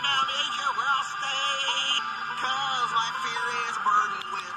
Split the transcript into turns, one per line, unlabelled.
Mount where I'll stay. Cause my fear is burdened with